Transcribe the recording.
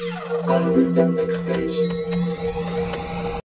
On the station.